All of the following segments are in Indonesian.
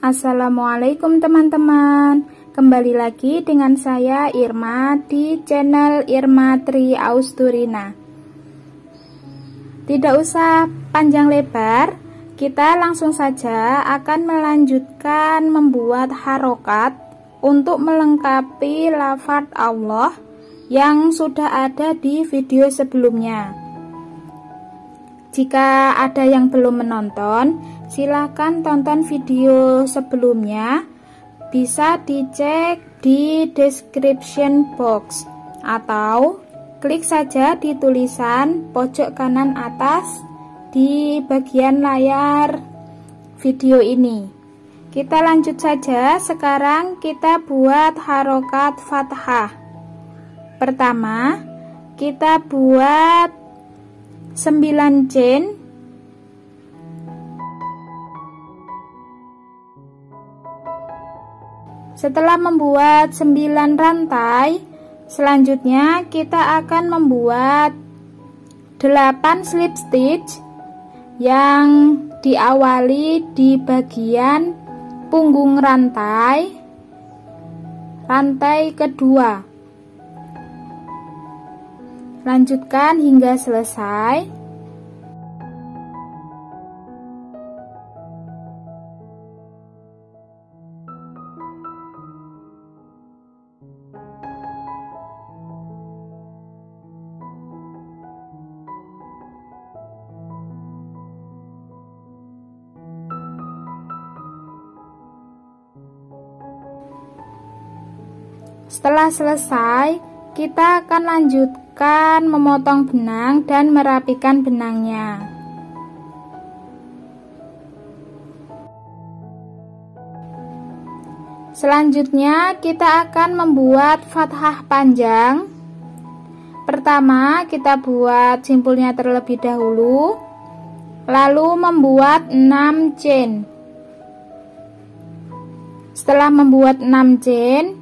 Assalamualaikum teman-teman. Kembali lagi dengan saya Irma di channel Irma Tri Austurina. Tidak usah panjang lebar Kita langsung saja akan melanjutkan membuat harokat Untuk melengkapi lafaz Allah Yang sudah ada di video sebelumnya jika ada yang belum menonton, silakan tonton video sebelumnya. Bisa dicek di description box atau klik saja di tulisan pojok kanan atas di bagian layar video ini. Kita lanjut saja. Sekarang kita buat harokat fathah. Pertama, kita buat 9 chain Setelah membuat 9 rantai Selanjutnya kita akan membuat 8 slip stitch Yang diawali di bagian punggung rantai Rantai kedua Lanjutkan hingga selesai. Setelah selesai, kita akan lanjutkan memotong benang dan merapikan benangnya. Selanjutnya kita akan membuat fathah panjang. Pertama kita buat simpulnya terlebih dahulu. Lalu membuat 6 chain. Setelah membuat 6 chain,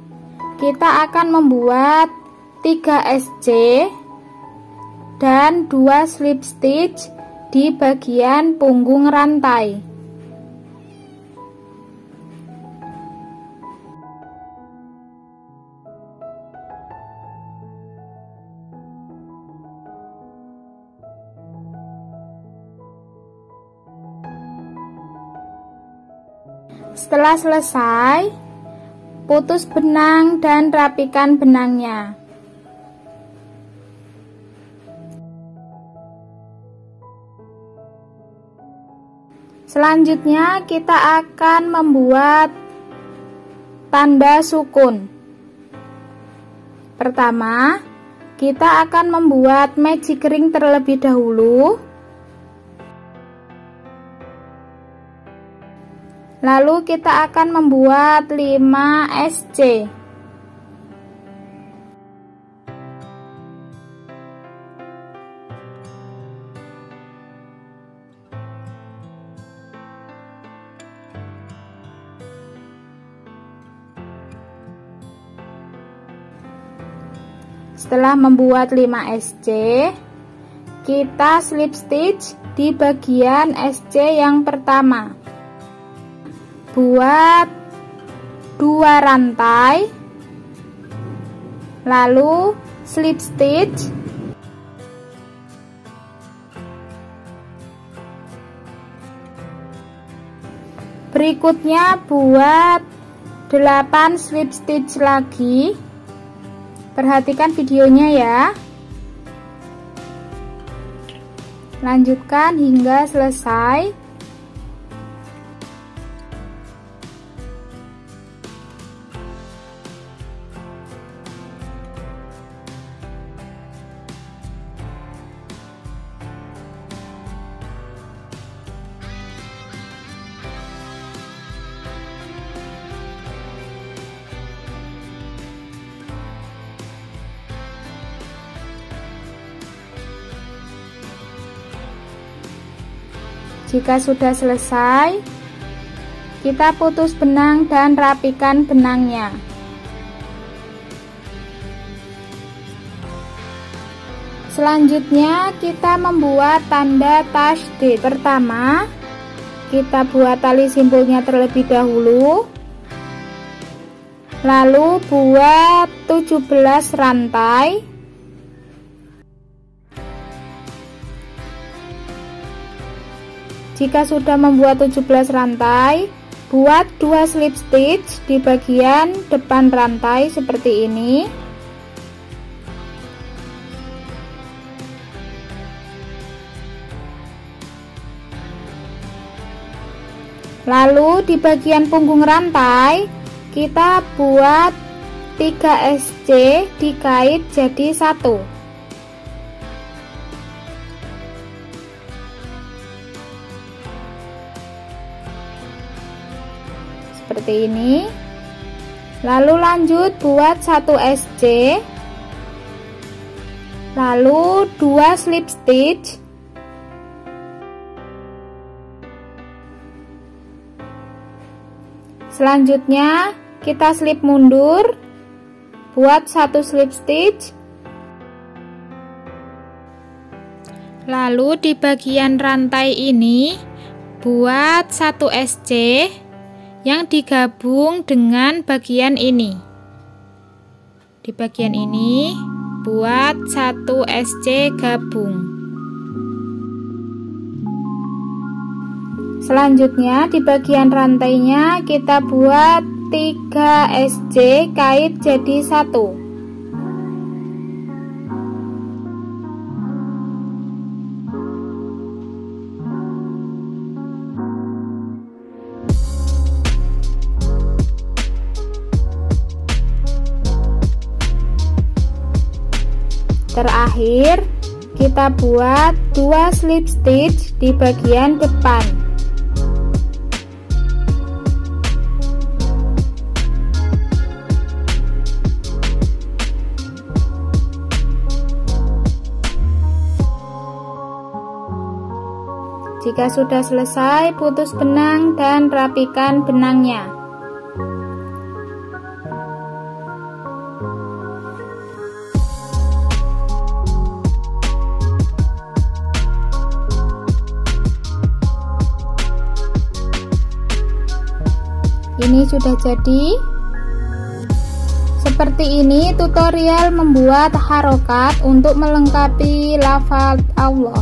kita akan membuat 3 SC dan 2 slip stitch di bagian punggung rantai. Setelah selesai, putus benang dan rapikan benangnya. Selanjutnya kita akan membuat tanda sukun. Pertama, kita akan membuat magic ring terlebih dahulu. Lalu kita akan membuat 5 SC. Setelah membuat 5 SC, kita slip stitch di bagian SC yang pertama. Buat dua rantai, lalu slip stitch Berikutnya buat 8 slip stitch lagi Perhatikan videonya ya. Lanjutkan hingga selesai. Jika sudah selesai, kita putus benang dan rapikan benangnya. Selanjutnya kita membuat tanda tashdid. Pertama, kita buat tali simpulnya terlebih dahulu lalu buat 17 rantai jika sudah membuat 17 rantai buat dua slip stitch di bagian depan rantai seperti ini. Lalu di bagian punggung rantai kita buat 3 SC dikait jadi satu seperti ini. Lalu lanjut buat satu SC lalu dua slip stitch. Selanjutnya kita slip mundur buat satu slip stitch. Lalu di bagian rantai ini buat satu SC yang digabung dengan bagian ini. Di bagian ini buat satu SC gabung. Selanjutnya di bagian rantainya kita buat 3 SC kait jadi satu. Terakhir, kita buat dua slip stitch di bagian depan. Jika sudah selesai, putus benang dan rapikan benangnya. Ini sudah jadi. Seperti ini tutorial membuat harokat untuk melengkapi lafaz Allah.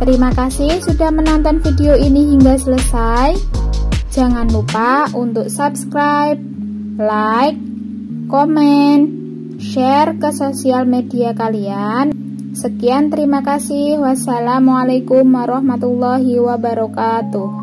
Terima kasih sudah menonton video ini hingga selesai. Jangan lupa untuk subscribe like komen share ke sosial media kalian. Sekian terima kasih. Wassalamualaikum warahmatullahi wabarakatuh